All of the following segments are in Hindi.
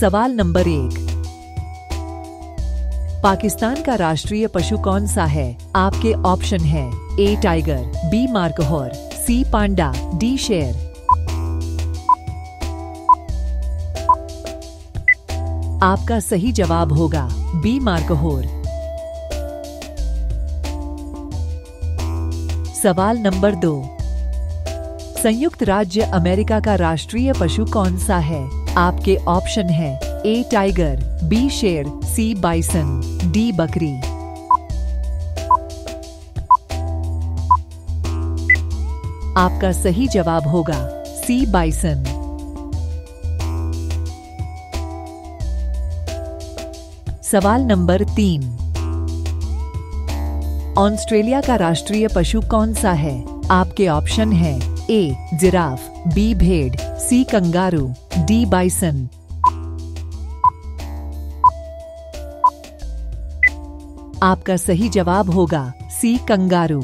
सवाल नंबर एक। पाकिस्तान का राष्ट्रीय पशु कौन सा है? आपके ऑप्शन है, A tiger, B markhor, C panda, D शेर। आपका सही जवाब होगा, बी मार्कहोर। सवाल नंबर दो। संयुक्त राज्य अमेरिका का राष्ट्रीय पशु कौन सा है? आपके ऑप्शन है ए टाइगर बी शेर सी बाइसन डी बकरी आपका सही जवाब होगा सी बाइसन सवाल नंबर तीन. ऑस्ट्रेलिया का राष्ट्रीय पशु कौन सा है? आपके ऑप्शन है ए जिराफ बी भेड़ सी कंगारू डी बाइसन आपका सही जवाब होगा सी कंगारू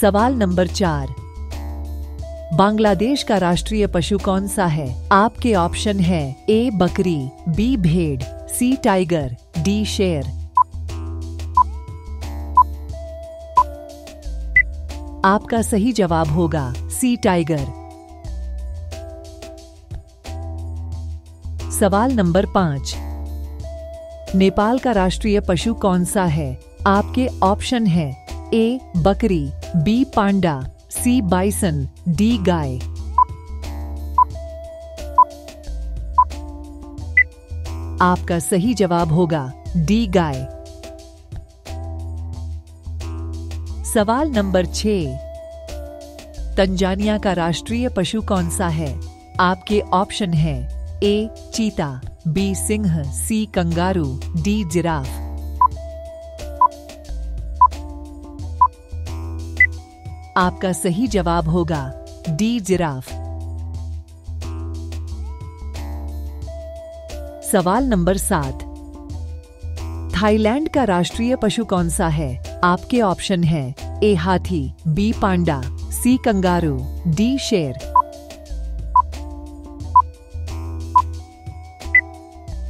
सवाल नंबर चार। बांग्लादेश का राष्ट्रीय पशु कौन सा है? आपके ऑप्शन है ए बकरी बी भेड़ सी टाइगर डी शेर। आपका सही जवाब होगा, सी टाइगर। सवाल नंबर पाँच। नेपाल का राष्ट्रीय पशु कौन सा है? आपके ऑप्शन है, ए, बकरी, B, panda, C, bison, D, गाय। आपका सही जवाब होगा, डी, गाय। सवाल नंबर छ तंजानिया का राष्ट्रीय पशु कौन सा है? आपके ऑप्शन है ए, चीता, बी, सिंह, सी, कंगारू, डी, जिराफ। आपका सही जवाब होगा डी, जिराफ। सवाल नंबर सात। थाईलैंड का राष्ट्रीय पशु कौन सा है? आपके ऑप्शन है ए हाथी, B panda, C kangaroo, D शेर।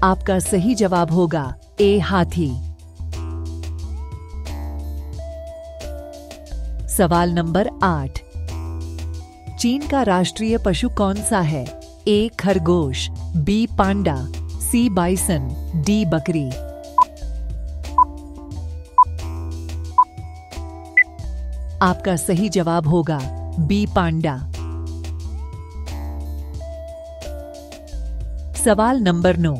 आपका सही जवाब होगा ए हाथी। सवाल नंबर आठ। चीन का राष्ट्रीय पशु कौन सा है? ए खरगोश, B panda, C bison, D बकरी। आपका सही जवाब होगा, बी पांडा। सवाल नंबर नौ।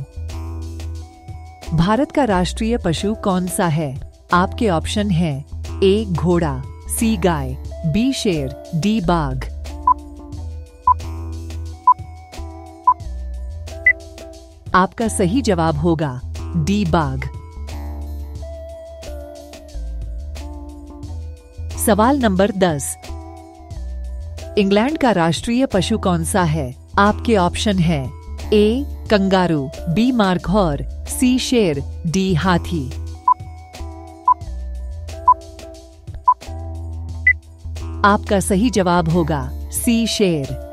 भारत का राष्ट्रीय पशु कौन सा है? आपके ऑप्शन है, ए, घोड़ा, सी, गाय, बी, शेर, डी, बाघ। आपका सही जवाब होगा, डी, बाघ। सवाल नंबर दस। इंग्लैंड का राष्ट्रीय पशु कौन सा है? आपके ऑप्शन है। ए, कंगारू, बी, मार्घोर, सी, शेर, डी, हाथी। आपका सही जवाब होगा, सी, शेर।